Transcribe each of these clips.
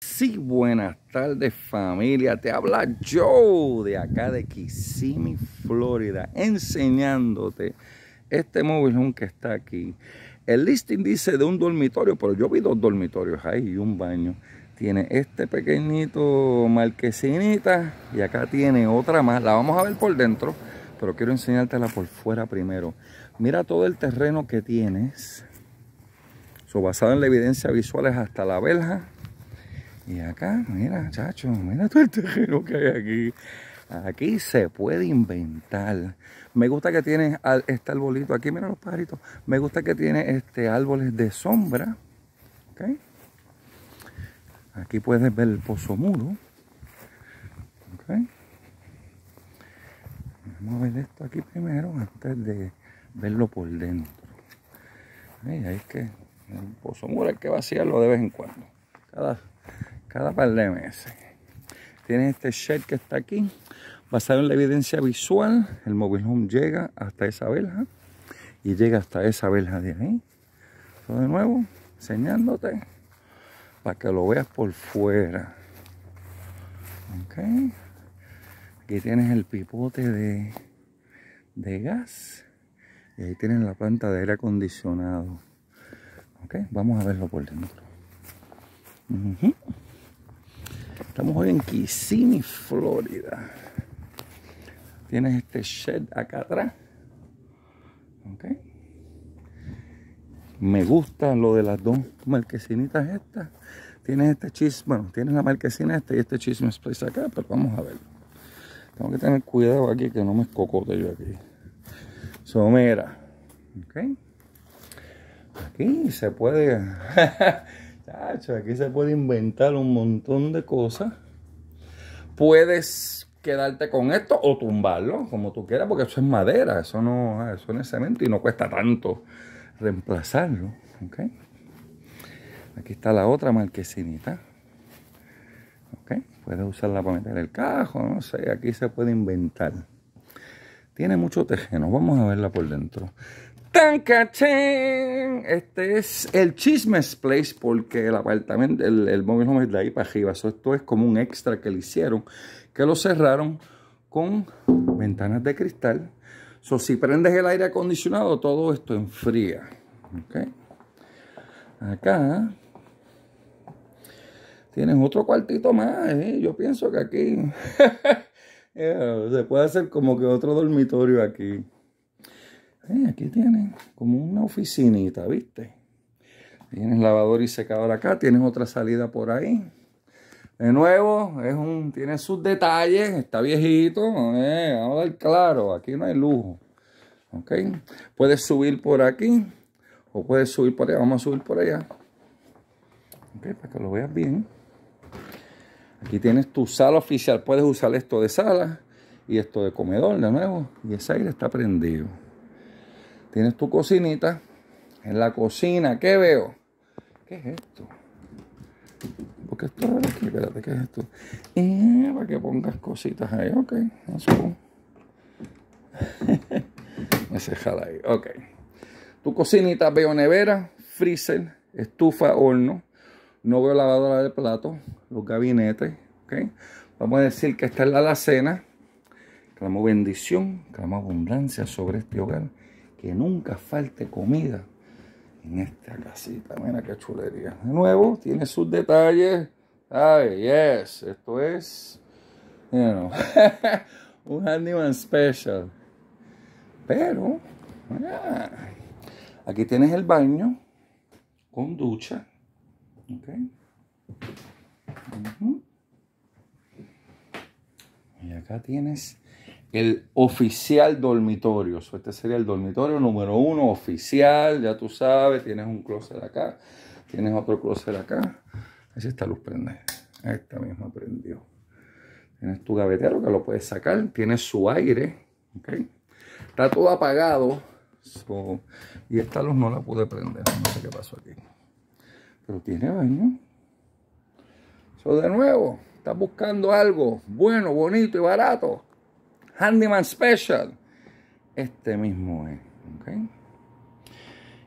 Sí, buenas tardes familia, te habla Joe de acá de Kissimmee, Florida, enseñándote este móvil que está aquí. El listing dice de un dormitorio, pero yo vi dos dormitorios ahí y un baño. Tiene este pequeñito marquesinita y acá tiene otra más. La vamos a ver por dentro, pero quiero enseñártela por fuera primero. Mira todo el terreno que tienes. So, basado en la evidencia visual es hasta la verja y acá, mira, chacho, mira todo el terreno que hay aquí. Aquí se puede inventar. Me gusta que tiene este arbolito aquí, mira los pajaritos. Me gusta que tiene este árboles de sombra. ¿okay? Aquí puedes ver el pozo muro. ¿okay? Vamos a ver esto aquí primero antes de verlo por dentro. Ahí es que el pozo muro hay que vaciarlo de vez en cuando. Cada cada par de meses. Tiene este shed que está aquí. Basado en la evidencia visual, el mobile home llega hasta esa verja y llega hasta esa verja de ahí. De nuevo, enseñándote para que lo veas por fuera. Ok. Aquí tienes el pipote de, de gas y ahí tienes la planta de aire acondicionado. Ok, vamos a verlo por dentro. Estamos hoy en Kissimmee, Florida. Tienes este shed acá atrás. Okay. Me gusta lo de las dos marquesinitas estas. Tienes este chisme, bueno, tienes la marquesina esta y este chisme place acá, pero vamos a verlo. Tengo que tener cuidado aquí que no me escocote yo aquí. So, mira. Ok. Aquí se puede. aquí se puede inventar un montón de cosas. Puedes quedarte con esto o tumbarlo, como tú quieras, porque eso es madera, eso no, eso no es cemento y no cuesta tanto reemplazarlo. Aquí está la otra marquesinita. Puedes usarla para meter el cajo, no sé, aquí se puede inventar. Tiene mucho tejeno, vamos a verla por dentro. Este es el Chismes Place porque el apartamento, el, móvil home es de ahí para arriba. esto es como un extra que le hicieron, que lo cerraron con ventanas de cristal. So, si prendes el aire acondicionado, todo esto enfría. Okay. Acá tienes otro cuartito más. ¿eh? Yo pienso que aquí se puede hacer como que otro dormitorio aquí. Eh, aquí tienen como una oficinita, ¿viste? Tienes lavador y secador acá, tienes otra salida por ahí. De nuevo, es un, tiene sus detalles, está viejito, eh, vamos a ver claro, aquí no hay lujo. ¿Ok? Puedes subir por aquí o puedes subir por allá, vamos a subir por allá. ¿Ok? Para que lo veas bien. Aquí tienes tu sala oficial, puedes usar esto de sala y esto de comedor de nuevo y ese aire está prendido. Tienes tu cocinita. En la cocina, ¿qué veo? ¿Qué es esto? Porque esto es aquí, espérate, ¿qué es esto? Eh, para que pongas cositas ahí, ok. Eso. se jala ahí, ok. Tu cocinita, veo nevera, freezer, estufa, horno. No veo lavadora de plato, los gabinetes, ok. Vamos a decir que esta es la alacena. Clamamos bendición, clamamos abundancia sobre este hogar que nunca falte comida en esta casita. Mira qué chulería. De nuevo, tiene sus detalles. Ay, yes, esto es, you know, un handyman special. Pero, aquí tienes el baño con ducha. Okay. Y acá tienes el oficial dormitorio. este sería el dormitorio número uno, oficial, ya tú sabes, tienes un closet acá, tienes otro closet acá. Así esta luz prende. Esta misma prendió. Tienes tu gavetero que lo puedes sacar, tienes su aire, Está todo apagado. y esta luz no la pude prender, no sé qué pasó aquí. Pero tiene baño. So, de nuevo, estás buscando algo bueno, bonito y barato Handyman Special. Este mismo es.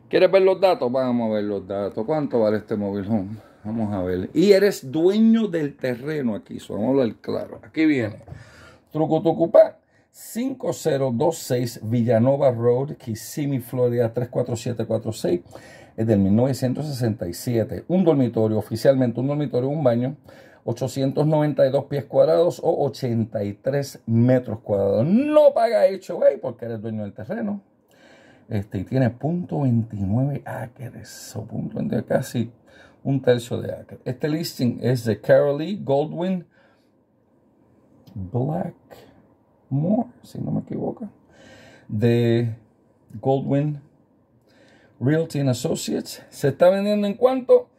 ¿Quieres ver los datos? Vamos a ver los datos. ¿Cuánto vale este móvil home? Vamos a ver. Y eres dueño del terreno aquí. vamos a hablar claro. Aquí viene. Truco Tucupá. 5026 Villanova Road, Kissimmee, Florida 34746. Es del 1967. Un dormitorio, oficialmente un dormitorio, un baño. 892 pies cuadrados o 83 metros cuadrados. No paga hecho, porque eres dueño del terreno. Este, y tiene punto .29 acres, o punto casi un tercio de acre. Este listing es de Carolee Goldwyn Blackmore, si no me equivoco, de Goldwyn Realty Associates. Se está vendiendo en cuánto?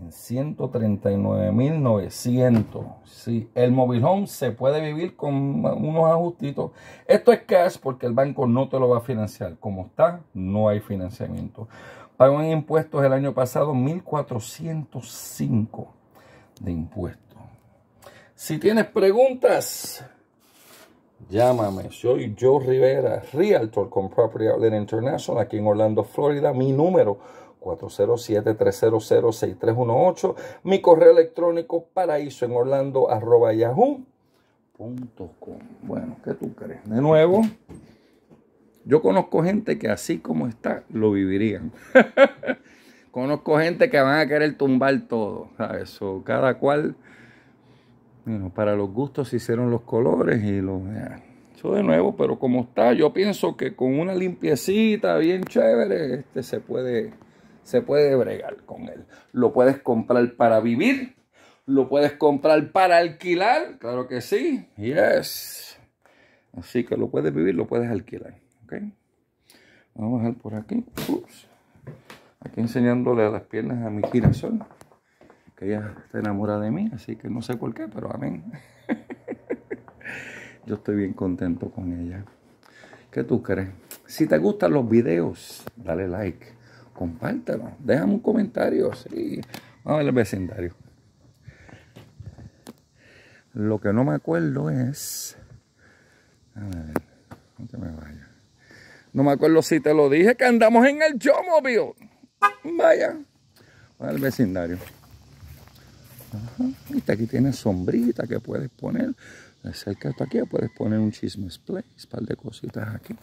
En 139.900. Sí, el mobile home se puede vivir con unos ajustitos. Esto es cash porque el banco no te lo va a financiar. Como está, no hay financiamiento. Pagó en impuestos el año pasado 1.405 de impuestos. Si tienes preguntas, llámame. Soy Joe Rivera, Realtor con Property Outlet International aquí en Orlando, Florida. Mi número 407-300-6318. Mi correo electrónico paraíso en Orlando arroba yahoo.com. Bueno, ¿qué tú crees? De nuevo. Yo conozco gente que así como está, lo vivirían. conozco gente que van a querer tumbar todo. Eso, cada cual, bueno, para los gustos se hicieron los colores y los... Eso de nuevo, pero como está, yo pienso que con una limpiecita bien chévere, este se puede, se puede bregar con él. Lo puedes comprar para vivir, lo puedes comprar para alquilar, claro que sí, yes. Así que lo puedes vivir, lo puedes alquilar. Vamos a bajar por aquí. Aquí enseñándole las piernas a mi girasol. Que ella está enamorada de mí, así que no sé por qué, pero amén. Yo estoy bien contento con ella. ¿Qué tú crees? Si te gustan los videos, dale like, compártelo, déjame un comentario. Sí. Vamos a ver el vecindario. Lo que no me acuerdo es. A ver, no te me vayas. No me acuerdo si te lo dije, que andamos en el Jomobile. Vaya. Al vecindario. Ajá. aquí tienes sombrita que puedes poner. Cerca de aquí puedes poner un chismes place, un par de cositas aquí.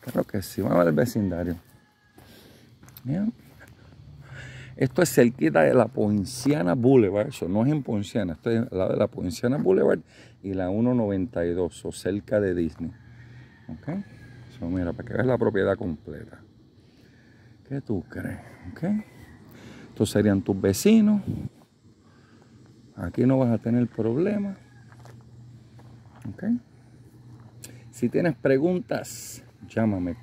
Claro que sí. Vamos al vecindario. Esto es cerquita de la Poinciana Boulevard. Eso no es en Poinciana. Esto es al de la Poinciana Boulevard y la 192, o cerca de Disney. ¿Ok? mira, para que veas la propiedad completa. ¿Qué tú crees? ¿Ok? Estos serían tus vecinos. Aquí no vas a tener problema. ¿Ok? Si tienes preguntas, llámame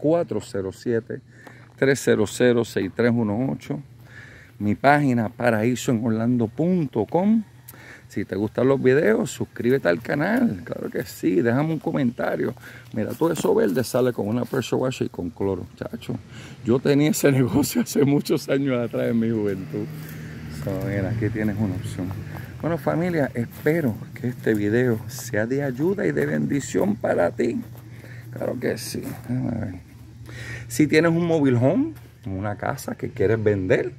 407-300-6318. Mi página paraísoenorlando.com si te gustan los videos, suscríbete al canal. Claro que sí, déjame un comentario. Mira, todo eso verde sale con una pressure washer y con cloro, chacho. Yo tenía ese negocio hace muchos años atrás en mi juventud. mira, aquí tienes una opción. Bueno, familia, espero que este video sea de ayuda y de bendición para ti. Claro que sí. Si tienes un mobile home, una casa que quieres vender,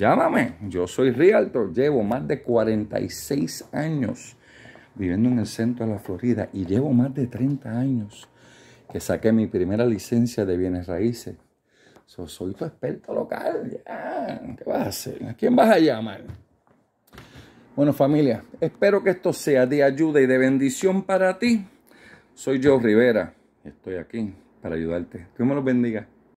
Llámame, yo soy Realtor, llevo más de 46 años viviendo en el centro de la Florida y llevo más de 30 años que saqué mi primera licencia de bienes raíces. soy tu experto local. ¿Qué vas a hacer? ¿A quién vas a llamar? Bueno, familia, espero que esto sea de ayuda y de bendición para ti. Soy Joe Rivera. Estoy aquí para ayudarte. Que me los bendiga.